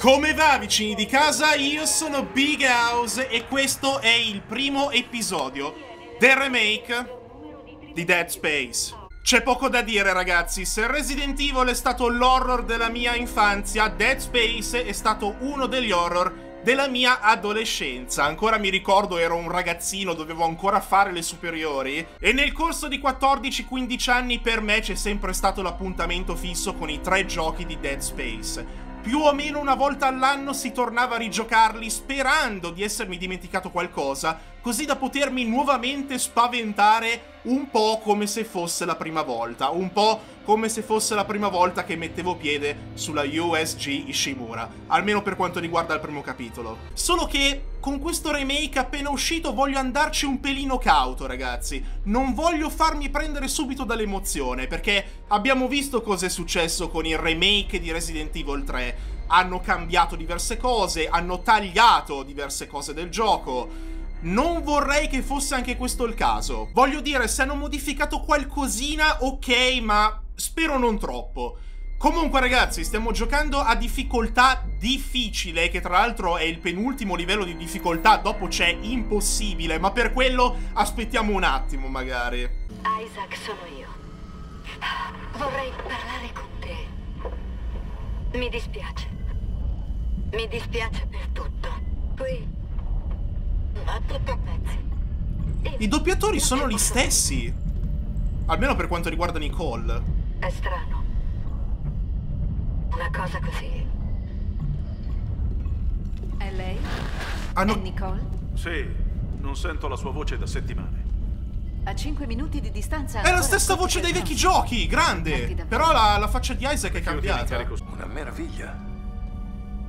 Come va vicini di casa? Io sono Big House e questo è il primo episodio del remake di Dead Space. C'è poco da dire ragazzi, se Resident Evil è stato l'horror della mia infanzia, Dead Space è stato uno degli horror della mia adolescenza. Ancora mi ricordo ero un ragazzino, dovevo ancora fare le superiori e nel corso di 14-15 anni per me c'è sempre stato l'appuntamento fisso con i tre giochi di Dead Space più o meno una volta all'anno si tornava a rigiocarli sperando di essermi dimenticato qualcosa, così da potermi nuovamente spaventare un po' come se fosse la prima volta, un po' come se fosse la prima volta che mettevo piede sulla USG Ishimura, almeno per quanto riguarda il primo capitolo. Solo che con questo remake appena uscito voglio andarci un pelino cauto, ragazzi. Non voglio farmi prendere subito dall'emozione, perché abbiamo visto cosa è successo con il remake di Resident Evil 3. Hanno cambiato diverse cose, hanno tagliato diverse cose del gioco non vorrei che fosse anche questo il caso. Voglio dire, se hanno modificato qualcosina, ok, ma spero non troppo. Comunque ragazzi, stiamo giocando a difficoltà difficile, che tra l'altro è il penultimo livello di difficoltà, dopo c'è impossibile, ma per quello aspettiamo un attimo magari. Isaac sono io. Vorrei parlare con te. Mi dispiace. Mi dispiace per tutto. Qui i doppiatori sono gli stessi. Almeno per quanto riguarda Nicole. È strano. Una cosa così. È lei? Hanno... È Nicole? Sì, non sento la sua voce da settimane. A 5 minuti di distanza... È la stessa voce dei vecchi giochi, grande! Però la, la faccia di Isaac è cambiata. Una meraviglia.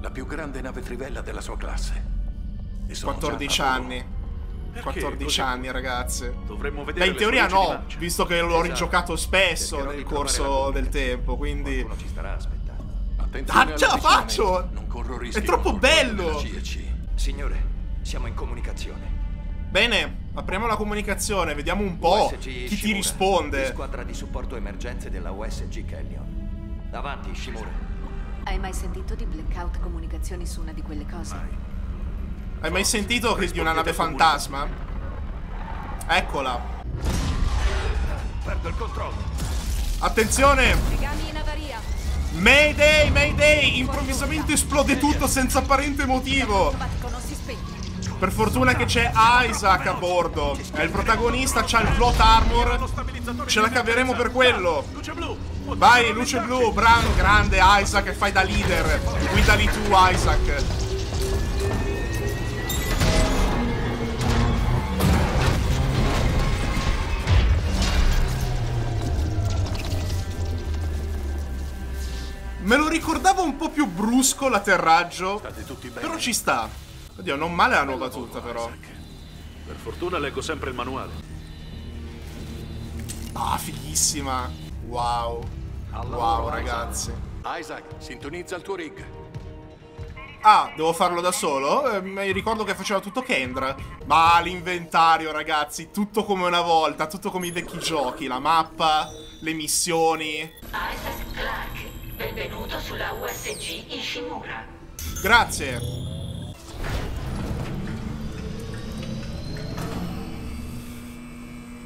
La più grande nave trivella della sua classe. 14 anni. Perché 14 così? anni, ragazze. Dovremmo vedere. Beh, in teoria no, visto che l'ho esatto. rigiocato spesso nel corso del tempo, quindi. Qualcuno ci starà aspettando. Ah, ce la faccio! Non corro rischio. È troppo bello! Signore, siamo in comunicazione. Bene, apriamo la comunicazione, vediamo un po' USG chi Shimura, ti risponde. Squadra di supporto emergenze della USG Canyon. Avanti, Shimura. Hai mai sentito di blackout comunicazioni su una di quelle cose? Mai. Hai mai sentito che di una nave fantasma? Eccola. Perdo il controllo. Attenzione! Mayday, Mayday! Improvvisamente esplode tutto senza apparente motivo. Per fortuna che c'è Isaac a bordo. È il protagonista, c'ha il plot armor. Ce la caveremo per quello. Vai, luce blu, Bran, grande Isaac, fai da leader. Guidali tu, Isaac. Me lo ricordavo un po' più brusco l'atterraggio. State tutti bene. Però ci sta. Oddio, non male la nuova tuta, però. Per fortuna leggo sempre il manuale. Ah, fighissima. Wow. Wow, ragazzi. Isaac, sintonizza il tuo rig. Ah, devo farlo da solo? Eh, mi ricordo che faceva tutto Kendra. Ma l'inventario, ragazzi, tutto come una volta, tutto come i vecchi giochi. La mappa, le missioni. Isaac Clark, Benvenuto sulla USG Ishimura. Grazie.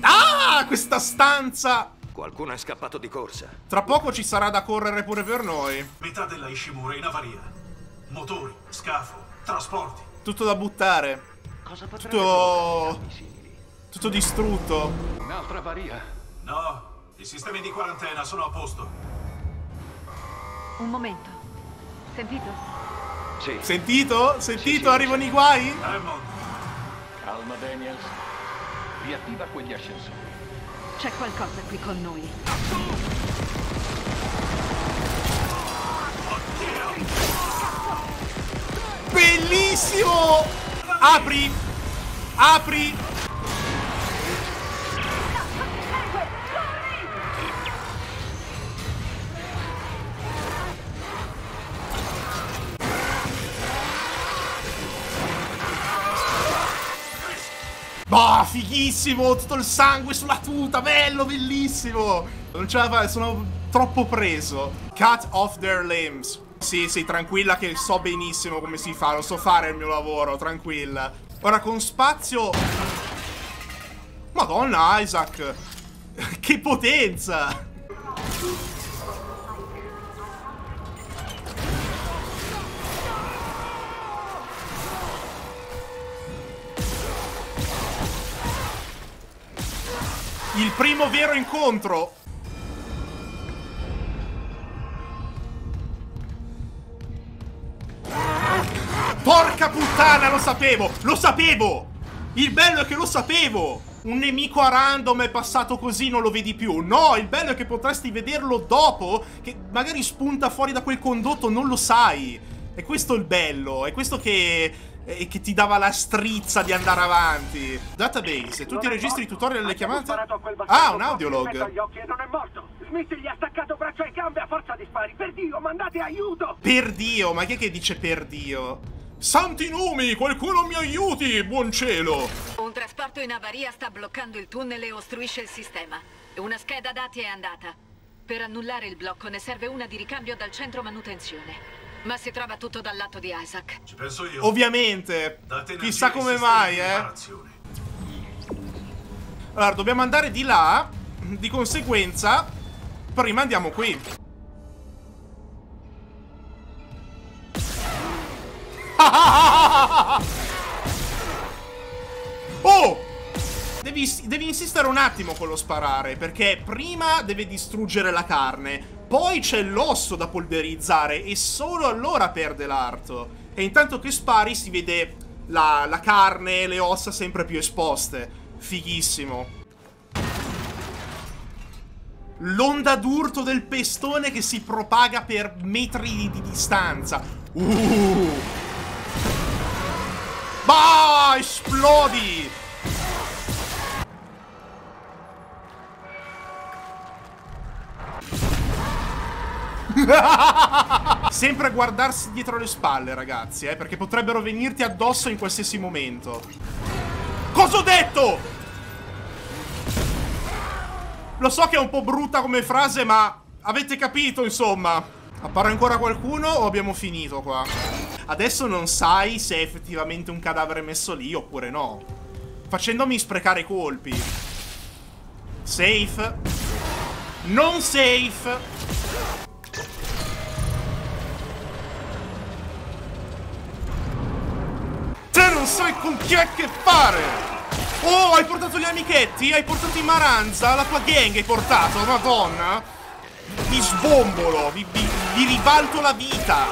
Ah, questa stanza! Qualcuno è scappato di corsa. Tra poco ci sarà da correre pure per noi. Metà della Ishimura in avaria. Motori, scafo, trasporti. Tutto da buttare. Cosa Tutto... Tutto distrutto. Un'altra avaria. No, i sistemi di quarantena sono a posto. Un momento. Sentito? Sì. Sentito? Sentito? Sì, sì, Arrivano i guai? Calma, Daniels. Riattiva quegli ascensori. C'è qualcosa qui con noi. Bellissimo! Apri! Apri! Bah, fighissimo! Tutto il sangue sulla tuta, bello, bellissimo! Non ce la fai, sono troppo preso. Cut off their limbs. Sì, sì, tranquilla che so benissimo come si fa, lo so fare il mio lavoro, tranquilla. Ora con spazio... Madonna, Isaac! che potenza! Il primo vero incontro Porca puttana, lo sapevo! Lo sapevo! Il bello è che lo sapevo! Un nemico a random è passato così, non lo vedi più. No, il bello è che potresti vederlo dopo, che magari spunta fuori da quel condotto, non lo sai. E questo è il bello, è questo che, eh, che ti dava la strizza di andare avanti. Database, tutti i registri tutorial delle chiamate? Ah, un audiolog. E morto. Smith gli ha staccato braccia e gambe a forza di spari. Per Dio, mandate aiuto! Per Dio, ma chi è che dice per Dio? Santi numi, qualcuno mi aiuti, buon cielo! Un trasporto in avaria sta bloccando il tunnel e ostruisce il sistema. Una scheda dati è andata. Per annullare il blocco ne serve una di ricambio dal centro manutenzione. Ma si trova tutto dal lato di Isaac. Ci penso io. Ovviamente, chissà come mai, eh. Allora, dobbiamo andare di là, di conseguenza, prima andiamo qui. Oh! Devi, devi insistere un attimo con lo sparare, perché prima deve distruggere la carne, poi c'è l'osso da polverizzare e solo allora perde l'arto. E intanto che spari si vede la, la carne e le ossa sempre più esposte. Fighissimo. L'onda d'urto del pestone che si propaga per metri di, di distanza. Uh! Bah, esplodi! Sempre guardarsi dietro le spalle, ragazzi, eh, perché potrebbero venirti addosso in qualsiasi momento. Cosa ho detto? Lo so che è un po' brutta come frase, ma avete capito, insomma. Appare ancora qualcuno o abbiamo finito qua? Adesso non sai se è effettivamente un cadavere messo lì oppure no. Facendomi sprecare colpi. Safe. Non safe. Non sai con chi è che fare! Oh, hai portato gli amichetti? Hai portato i Maranza? La tua gang hai portato? Madonna! Vi sbombolo! Vi, vi, vi ribalto la vita!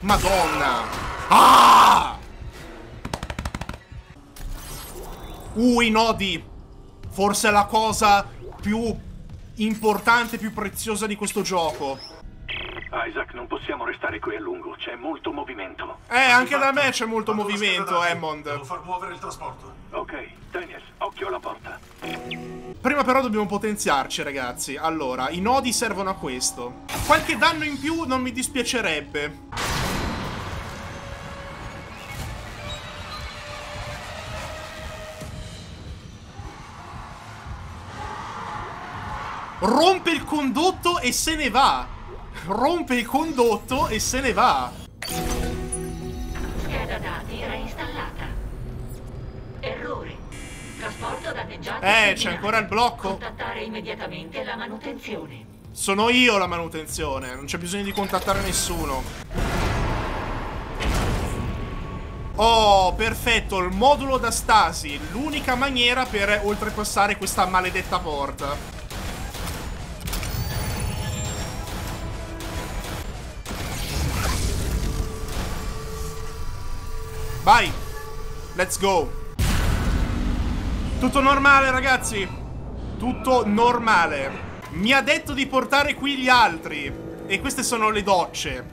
Madonna! Ah! Uh, i nodi! Forse è la cosa più importante, più preziosa di questo gioco. Isaac, non possiamo restare qui a lungo. C'è molto movimento. Eh, anche da me c'è molto la movimento, Hammond. Devo far muovere il trasporto. Ok, Daniel, occhio alla porta. Prima però dobbiamo potenziarci, ragazzi. Allora, i nodi servono a questo. Qualche danno in più non mi dispiacerebbe. Rompe il condotto e se ne va. Rompe il condotto e se ne va. Scheda dati reinstallata. Errore. Trasporto danneggiato. Eh, c'è ancora il blocco. Contattare immediatamente la manutenzione. Sono io la manutenzione, non c'è bisogno di contattare nessuno. Oh, perfetto, il modulo da stasi, l'unica maniera per oltrepassare questa maledetta porta. Vai, let's go. Tutto normale, ragazzi. Tutto normale. Mi ha detto di portare qui gli altri. E queste sono le docce.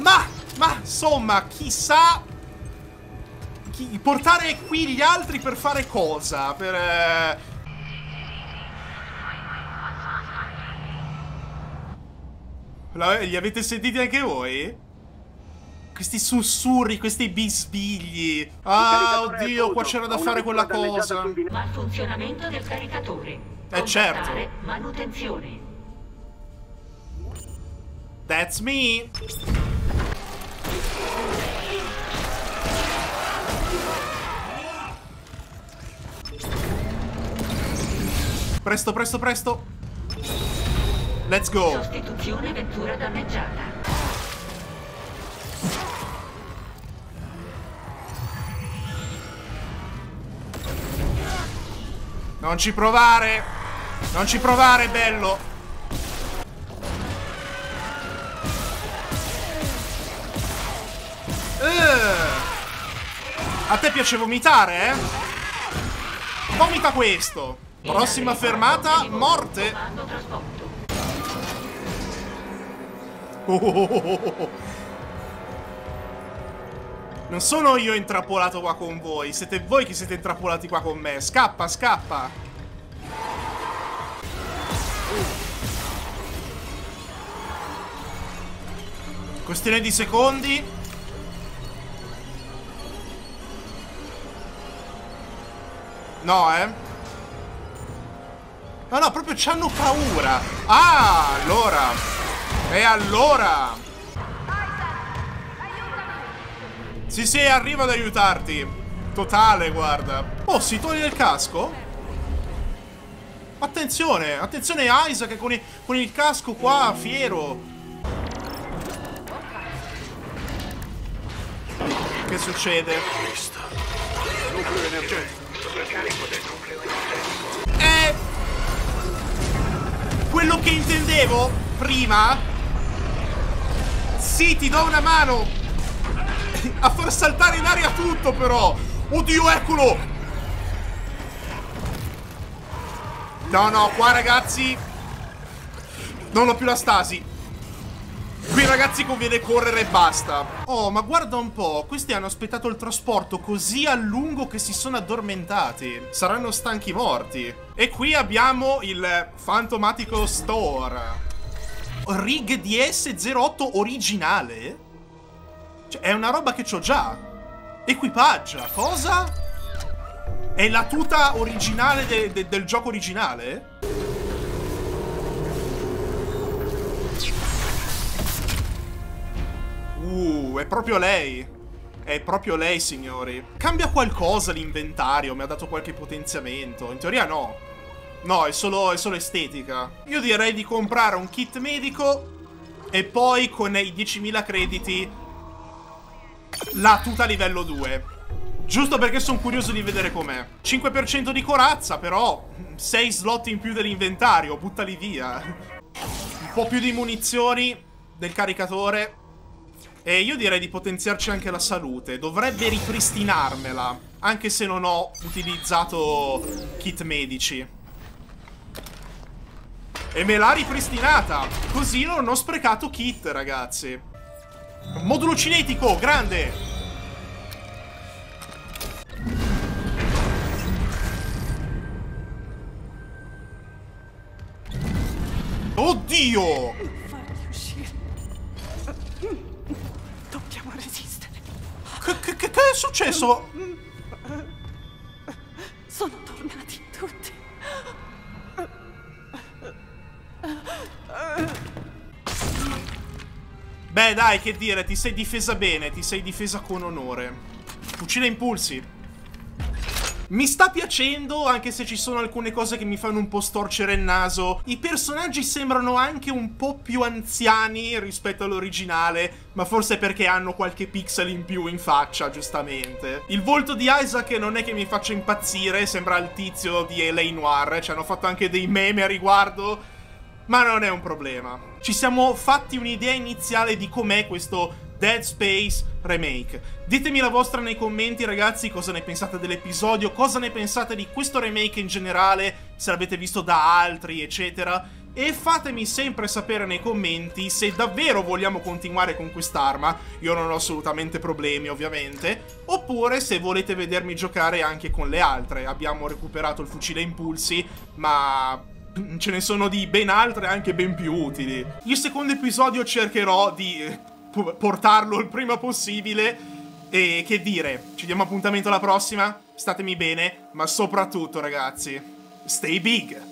Ma, ma, insomma, chissà... Chi, portare qui gli altri per fare cosa? Per... eh, la- li avete sentiti anche voi? Questi sussurri, questi bisbigli. Ah, oddio, qua c'era da fare quella cosa. Malfunzionamento del caricatore. Eh, certo. Manutenzione. That's me. Presto, presto, presto. Let's go. Sostituzione vettura danneggiata. Non ci provare. Non ci provare, bello. Eh. A te piace vomitare, eh? Vomita questo. Prossima fermata, morte. Comando trasporto. Non sono io intrappolato qua con voi, siete voi che siete intrappolati qua con me. Scappa, scappa. Questione di secondi. No, eh. No, no, proprio c'hanno paura. Ah, allora. E allora. Sì, sì, arrivo ad aiutarti. Totale, guarda. Oh, si toglie il casco? Attenzione, attenzione Isaac con, i- con il casco qua, fiero. Che succede? Nucleo. È quello che intendevo prima. Sì, ti do una mano a far saltare in aria tutto, però. Oddio, eccolo. No, no, qua ragazzi non ho più la stasi. Qui ragazzi conviene correre e basta. Oh, ma guarda un po', questi hanno aspettato il trasporto così a lungo che si sono addormentati. Saranno stanchi morti. E qui abbiamo il fantomatico store. Rig DS08 originale? Cioè, è una roba che c'ho già. Equipaggia, cosa? È la tuta originale de- de- del gioco originale? Uh, è proprio lei. È proprio lei, signori. Cambia qualcosa l'inventario? Mi ha dato qualche potenziamento? In teoria no. No, è solo, è solo estetica. Io direi di comprare un kit medico e poi con i 10.000 crediti la tuta livello 2. Giusto perché sono curioso di vedere com'è. 5% di corazza, però 6 slot in più dell'inventario, buttali via. Un po' più di munizioni del caricatore. E io direi di potenziarci anche la salute. Dovrebbe ripristinarmela. Anche se non ho utilizzato kit medici. E me l'ha ripristinata. Così non ho sprecato kit, ragazzi. Modulo cinetico, grande. Oddio! farli uscire. Dobbiamo resistere. Che, che- che- che è successo? Beh, dai, che dire, ti sei difesa bene, ti sei difesa con onore. Fucile impulsi. Mi sta piacendo, anche se ci sono alcune cose che mi fanno un po' storcere il naso. I personaggi sembrano anche un po' più anziani rispetto all'originale, ma forse perché hanno qualche pixel in più in faccia, giustamente. Il volto di Isaac non è che mi faccia impazzire, sembra il tizio di L.A. Noir, ci hanno fatto anche dei meme a riguardo. Ma non è un problema. Ci siamo fatti un'idea iniziale di com'è questo Dead Space remake. Ditemi la vostra nei commenti, ragazzi, cosa ne pensate dell'episodio, cosa ne pensate di questo remake in generale, se l'avete visto da altri, eccetera. E fatemi sempre sapere nei commenti se davvero vogliamo continuare con quest'arma, io non ho assolutamente problemi ovviamente, oppure se volete vedermi giocare anche con le altre. Abbiamo recuperato il fucile impulsi, ma ce ne sono di ben altre anche ben più utili. Il secondo episodio cercherò di eh, po- portarlo il prima possibile e che dire, ci diamo appuntamento alla prossima, statemi bene, ma soprattutto ragazzi, stay big!